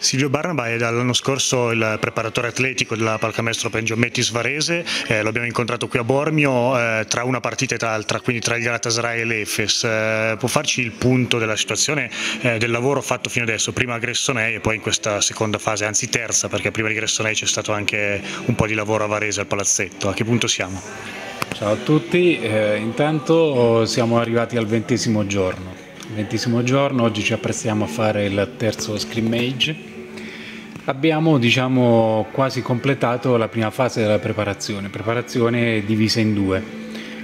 Silvio Barnaba è dall'anno scorso il preparatore atletico della Palcamestro Pengiommetti Svarese, eh, lo abbiamo incontrato qui a Bormio eh, tra una partita e l'altra, quindi tra il Galatasaray e l'Efes. Eh, può farci il punto della situazione eh, del lavoro fatto fino adesso, prima a Gressonei e poi in questa seconda fase, anzi terza, perché prima di Gressonei c'è stato anche un po' di lavoro a Varese al palazzetto. A che punto siamo? Ciao a tutti, eh, intanto siamo arrivati al ventesimo giorno. Ventesimo giorno, oggi ci apprestiamo a fare il terzo scrimmage Abbiamo diciamo, quasi completato la prima fase della preparazione, preparazione divisa in due.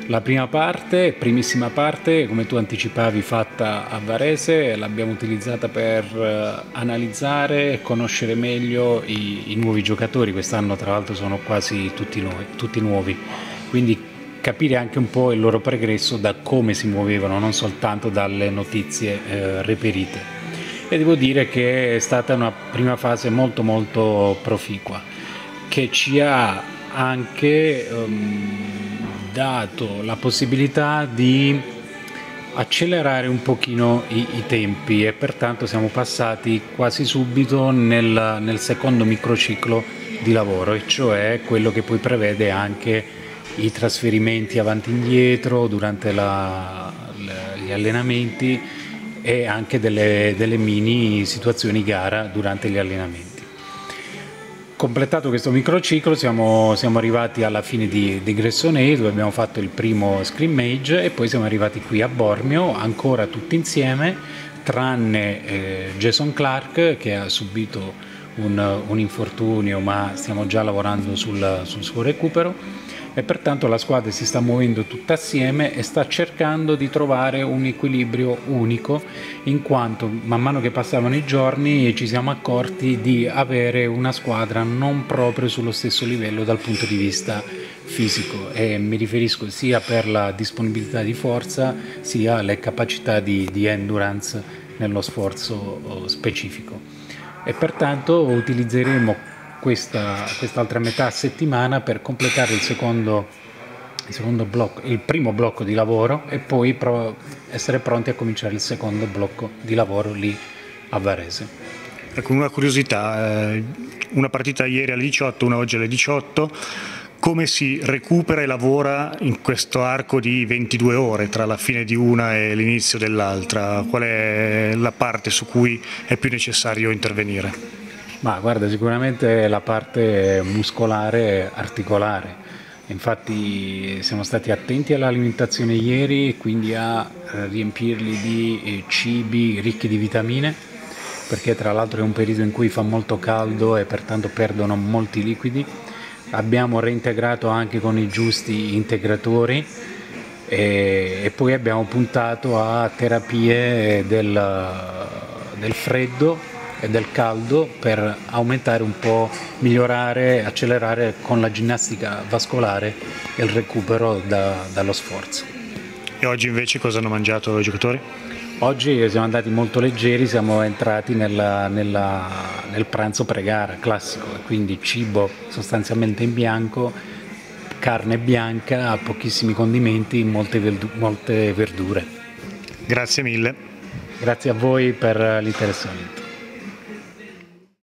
La prima parte, primissima parte, come tu anticipavi, fatta a Varese, l'abbiamo utilizzata per uh, analizzare e conoscere meglio i, i, nuovi giocatori, quest'anno tra l'altro sono quasi tutti, noi, tutti nuovi, quindi capire anche un po' il loro pregresso da come si muovevano, non soltanto dalle notizie uh, reperite. E devo dire che è stata una prima fase molto molto proficua che ci ha anche um, dato la possibilità di accelerare un pochino i, i, tempi. E pertanto siamo passati quasi subito nel, nel secondo microciclo di lavoro e cioè quello che poi prevede anche i trasferimenti avanti e indietro durante la, gli allenamenti e anche delle, delle mini situazioni gara durante gli allenamenti. Completato questo microciclo siamo, siamo arrivati alla fine di, di Gressonei dove abbiamo fatto il primo scrimmage e poi siamo arrivati qui a Bormio ancora tutti insieme tranne eh, Jason Clark che ha subito un, un, infortunio ma stiamo già lavorando sul, sul suo recupero. E pertanto la squadra si sta muovendo tutta assieme e sta cercando di trovare un equilibrio unico in quanto man mano che passavano i giorni ci siamo accorti di avere una squadra non proprio sullo stesso livello dal punto di vista fisico. E mi riferisco sia per la disponibilità di forza sia alle capacità di, di endurance nello sforzo oh, specifico e pertanto utilizzeremo questa, quest'altra metà settimana per completare il secondo, il secondo blocco, il primo blocco di lavoro e poi pro, essere pronti a cominciare il secondo blocco di lavoro lì a Varese. Ecco, una curiosità, eh, una partita ieri alle 18, una oggi alle 18, come si recupera e lavora in questo arco di 22 ore tra la fine di una e l'inizio dell'altra? Qual è la parte su cui è più necessario intervenire? Ma guarda, sicuramente la parte muscolare articolare. Infatti siamo stati attenti all'alimentazione ieri, quindi a eh, riempirli di eh, cibi ricchi di vitamine, perché tra l'altro è un periodo in cui fa molto caldo e pertanto perdono molti liquidi. Abbiamo reintegrato anche con i giusti integratori e, e poi abbiamo puntato a terapie del, del freddo e del caldo per aumentare un po', migliorare, accelerare con la ginnastica vascolare il recupero da, dallo sforzo. E oggi invece cosa hanno mangiato i giocatori? Oggi siamo andati molto leggeri, siamo entrati nella, nella, nel pranzo pre-gara classico, quindi cibo sostanzialmente in bianco, carne bianca, pochissimi condimenti, molte, molte verdure. Grazie mille. Grazie a voi per l'interessamento.